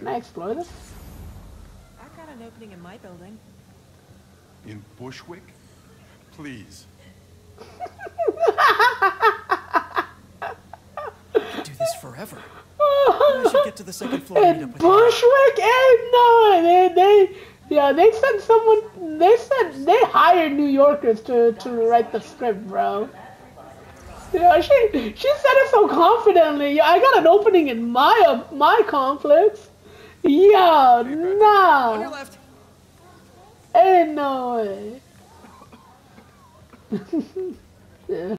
Can I explore this? I got an opening in my building. In Bushwick? Please. Could do this forever. I should get to the second floor and meet up with you. Bushwick and no, they, they, yeah, they sent someone. They said they hired New Yorkers to to write the script, bro. Yeah, she she said it so confidently. Yeah, I got an opening in my uh, my complex. Yeah, On your left. ain't no way. yeah.